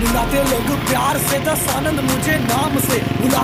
बुलाते लोग प्यार से दस आनंद मुझे नाम से। बुला